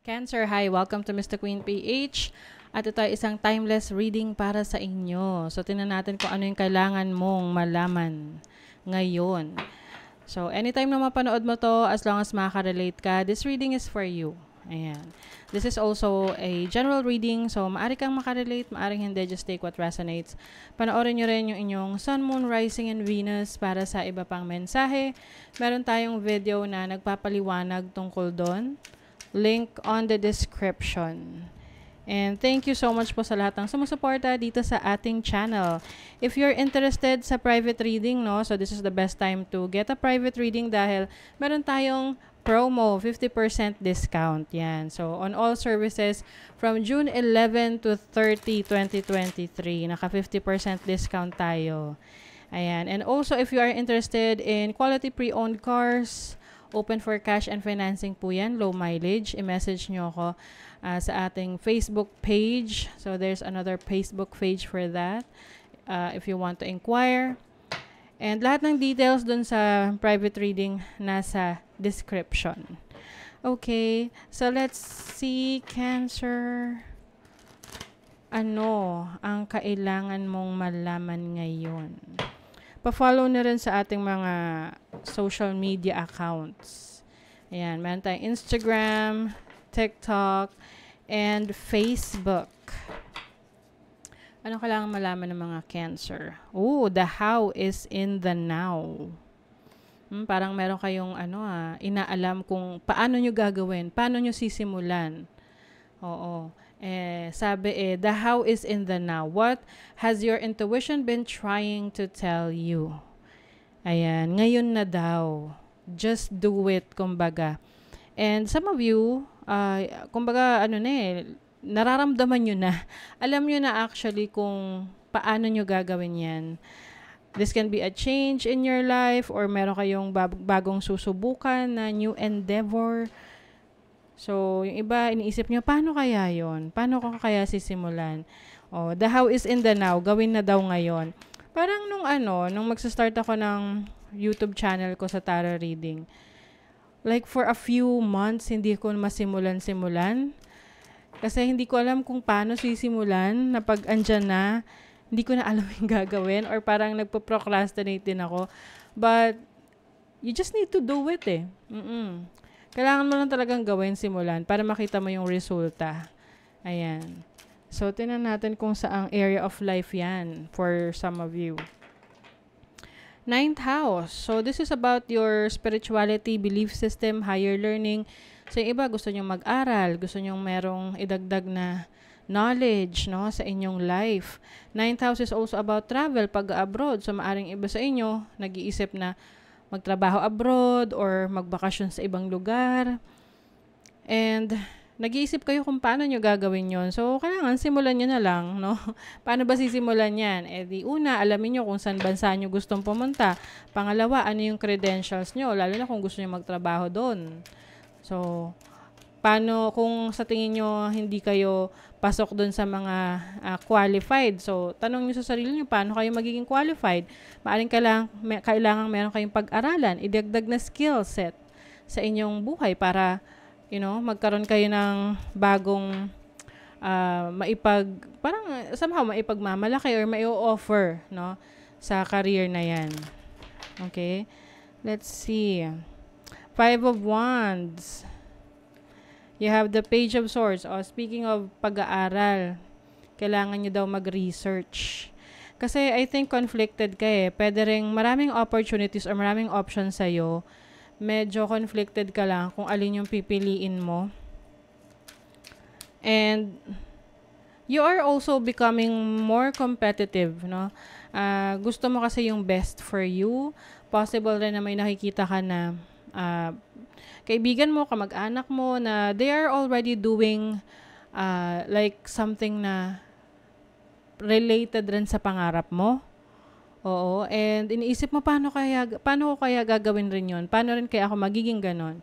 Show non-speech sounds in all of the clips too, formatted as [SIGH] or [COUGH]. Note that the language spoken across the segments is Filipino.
Cancer, hi! Welcome to Mr. Queen PH. At ito ay isang timeless reading para sa inyo. So, tinan natin kung ano yung kailangan mong malaman ngayon. So, anytime na mapanood mo to, as long as makaka-relate ka, this reading is for you. Ayan. This is also a general reading, so maari kang makarelate, maaring hindi, just take what resonates. Panoorin nyo rin yung inyong Sun, Moon, Rising, and Venus para sa iba pang mensahe. Meron tayong video na nagpapaliwanag tungkol doon. Link on the description. And thank you so much po sa lahat ng sumusuporta dito sa ating channel. If you're interested sa private reading, no, so this is the best time to get a private reading dahil meron tayong promo, 50% discount. Yan. So, on all services from June 11 to 30, 2023, naka 50% discount tayo. Ayan. And also, if you are interested in quality pre-owned cars, open for cash and financing po yan, low mileage, i-message nyo ako uh, sa ating Facebook page. So, there's another Facebook page for that. Uh, if you want to inquire. And lahat ng details dun sa private reading nasa description. Okay, so let's see Cancer. Ano ang kailangan mong malaman ngayon? Pa-follow na rin sa ating mga social media accounts. Ayan, meron tayong Instagram, TikTok, and Facebook. Ano kailangan malaman ng mga cancer? Oh, the how is in the now. Hmm, parang meron kayong ano ah, inaalam kung paano nyo gagawin, paano nyo sisimulan. Oo. Eh, sabi eh, the how is in the now. What has your intuition been trying to tell you? Ayan, ngayon na daw. Just do it, kumbaga. And some of you, uh, kumbaga, ano na eh, nararamdaman nyo na. [LAUGHS] Alam nyo na actually kung paano nyo gagawin yan. This can be a change in your life or meron kayong bagong susubukan na new endeavor. So, yung iba, iniisip nyo, paano kaya yon Paano ko kaya sisimulan? Oh, the how is in the now. Gawin na daw ngayon. Parang nung ano, nung magsa-start ako ng YouTube channel ko sa tarot reading, like for a few months, hindi ko masimulan-simulan kasi hindi ko alam kung paano sisimulan na pag andyan na, hindi ko na alam [LAUGHS] yung gagawin or parang nagpo-procrastinate din ako. But, you just need to do it eh. Mm-mm. Kailangan mo lang talagang gawin, simulan para makita mo yung resulta. Ayan. So, tinan natin kung saang area of life yan for some of you. Ninth house. So, this is about your spirituality, belief system, higher learning, So, yung iba gusto nyong mag-aral, gusto nyong merong idagdag na knowledge no sa inyong life. Ninth house is also about travel pag abroad. So maaring iba sa inyo nag-iisip na magtrabaho abroad or magbakasyon sa ibang lugar. And nag-iisip kayo kung paano nyo gagawin yon So, kailangan simulan nyo na lang, no? [LAUGHS] paano ba sisimulan yan? Eh, di una, alamin nyo kung saan bansa nyo gustong pumunta. Pangalawa, ano yung credentials nyo, lalo na kung gusto nyo magtrabaho doon. So, paano kung sa tingin nyo hindi kayo pasok doon sa mga uh, qualified. So, tanong nyo sa sarili nyo, paano kayo magiging qualified? Maaring kailangan, may, kailangan meron kayong pag-aralan, idagdag na skill set sa inyong buhay para, you know, magkaroon kayo ng bagong uh, maipag, parang somehow maipagmamalaki or mai-offer, no, sa career na yan. Okay? Let's see. Five of Wands. You have the Page of Swords. Oh, speaking of pag-aaral, kailangan nyo daw mag-research. Kasi I think conflicted ka eh. Pwede rin maraming opportunities or maraming options sa'yo. Medyo conflicted ka lang kung alin yung pipiliin mo. And you are also becoming more competitive, no? Uh, gusto mo kasi yung best for you. Possible rin na may nakikita ka na uh, kaibigan mo, kamag-anak mo na they are already doing uh, like something na related rin sa pangarap mo. Oo, and iniisip mo paano kaya paano ko kaya gagawin rin 'yon? Paano rin kaya ako magiging ganon?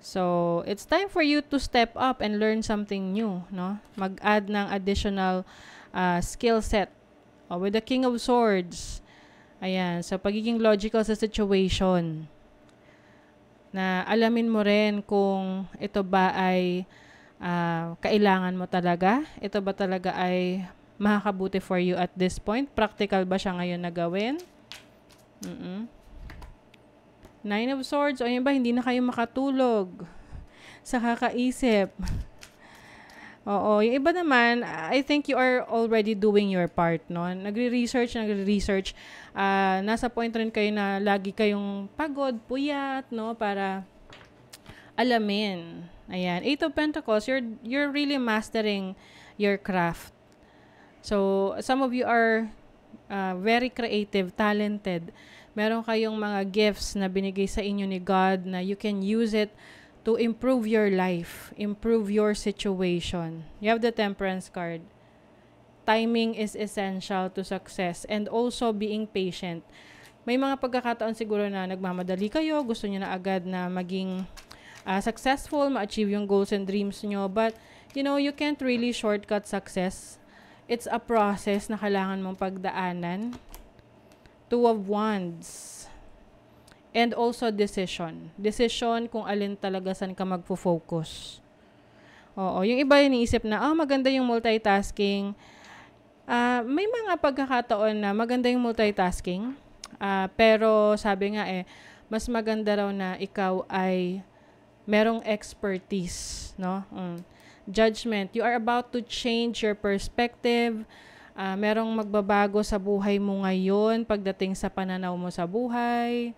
So, it's time for you to step up and learn something new, no? Mag-add ng additional uh, skill set. Oh, with the King of Swords. Ayan, so pagiging logical sa situation na alamin mo rin kung ito ba ay Uh, kailangan mo talaga? Ito ba talaga ay makakabuti for you at this point? Practical ba siya ngayon na gawin? Mm-mm. Nine of Swords, o yun ba, hindi na kayo makatulog sa kakaisip. [LAUGHS] Oo, yung iba naman, I think you are already doing your part, no? Nagre-research, nagre-research. Uh, nasa point rin kayo na lagi kayong pagod, puyat, no? Para alamin. Ayan. Eight of Pentacles, you're, you're really mastering your craft. So, some of you are uh, very creative, talented. Meron kayong mga gifts na binigay sa inyo ni God na you can use it to improve your life, improve your situation. You have the temperance card. Timing is essential to success and also being patient. May mga pagkakataon siguro na nagmamadali kayo, gusto niyo na agad na maging uh, successful, ma-achieve yung goals and dreams nyo. But, you know, you can't really shortcut success. It's a process na kailangan mong pagdaanan. Two of Wands And also decision. Decision kung alin talaga saan ka magfo-focus. Oo, yung iba iniisip na, ah, oh, maganda yung multitasking. Uh, may mga pagkakataon na maganda yung multitasking. Uh, pero sabi nga eh, mas maganda raw na ikaw ay merong expertise, no? Mm. Judgment. You are about to change your perspective. Uh, merong magbabago sa buhay mo ngayon pagdating sa pananaw mo sa buhay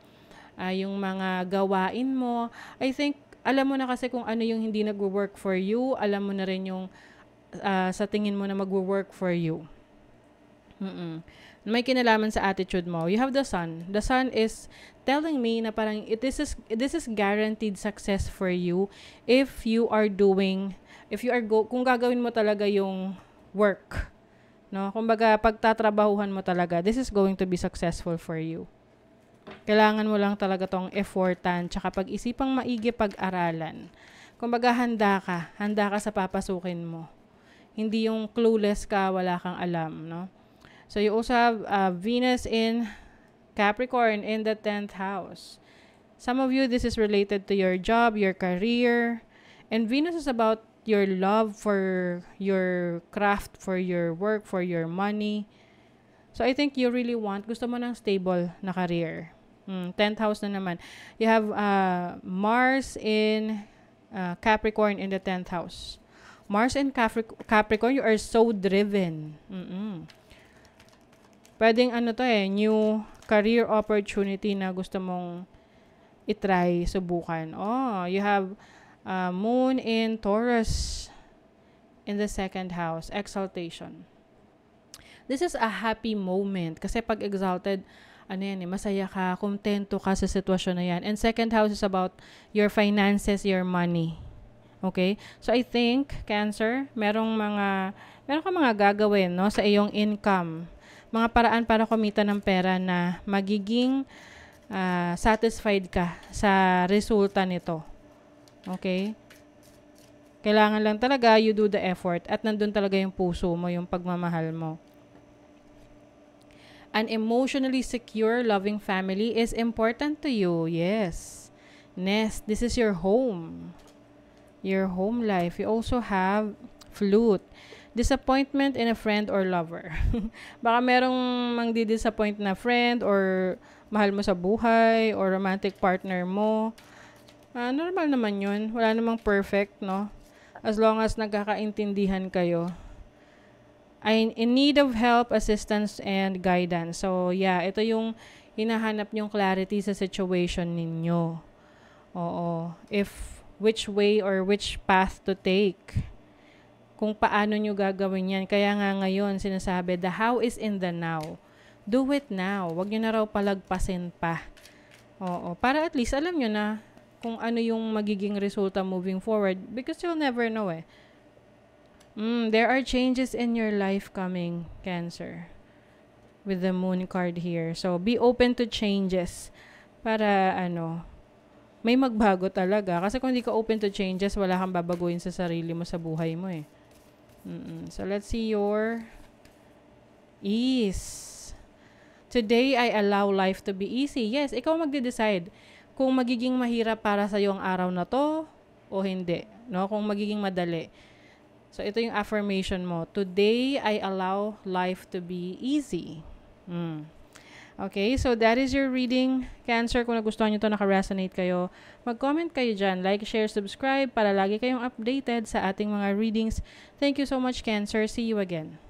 uh, yung mga gawain mo. I think, alam mo na kasi kung ano yung hindi nagwo-work for you, alam mo na rin yung uh, sa tingin mo na magwo-work for you. Mm-mm. May kinalaman sa attitude mo. You have the sun. The sun is telling me na parang it, is this is guaranteed success for you if you are doing if you are go kung gagawin mo talaga yung work. No? Kumbaga pagtatrabahuhan mo talaga, this is going to be successful for you. Kailangan mo lang talaga tong effortan, tsaka pag-isipang maigi pag-aralan. Kumbaga, handa ka. Handa ka sa papasukin mo. Hindi yung clueless ka, wala kang alam, no? So, you also have uh, Venus in Capricorn in the 10th house. Some of you, this is related to your job, your career. And Venus is about your love for your craft, for your work, for your money. So, I think you really want, gusto mo ng stable na career. Mm, 10th house na naman. You have uh, Mars in uh, Capricorn in the 10th house. Mars in Capric- Capricorn, you are so driven. Mm-mm. Pwedeng ano to eh, new career opportunity na gusto mong itry, subukan. Oh, you have uh, Moon in Taurus in the second house, exaltation. This is a happy moment kasi pag exalted, ano yan eh, masaya ka, kontento ka sa sitwasyon na yan. And second house is about your finances, your money. Okay? So I think, Cancer, merong mga, meron ka mga gagawin no, sa iyong income. Mga paraan para kumita ng pera na magiging uh, satisfied ka sa resulta nito. Okay? Kailangan lang talaga you do the effort at nandun talaga yung puso mo, yung pagmamahal mo. An emotionally secure, loving family is important to you. Yes. Nest, this is your home. Your home life. You also have flute. Disappointment in a friend or lover. [LAUGHS] Baka merong mangdi-disappoint na friend or mahal mo sa buhay or romantic partner mo. Uh, normal naman yun. Wala namang perfect, no? As long as nagkakaintindihan kayo ay in need of help, assistance, and guidance. So, yeah, ito yung hinahanap nyong clarity sa situation ninyo. Oo. If which way or which path to take. Kung paano nyo gagawin yan. Kaya nga ngayon, sinasabi, the how is in the now. Do it now. Huwag nyo na raw palagpasin pa. Oo. Para at least alam nyo na kung ano yung magiging resulta moving forward because you'll never know eh. Mm, there are changes in your life coming, Cancer. With the moon card here. So, be open to changes. Para, ano, may magbago talaga. Kasi kung hindi ka open to changes, wala kang babaguhin sa sarili mo sa buhay mo eh. Mm-mm. So, let's see your ease. Today, I allow life to be easy. Yes, ikaw magde-decide kung magiging mahirap para sa ang araw na to o hindi. No? Kung magiging madali. So, ito yung affirmation mo. Today, I allow life to be easy. Mm. Okay, so that is your reading. Cancer, kung nagustuhan nyo ito, naka-resonate kayo, mag-comment kayo dyan. Like, share, subscribe para lagi kayong updated sa ating mga readings. Thank you so much, Cancer. See you again.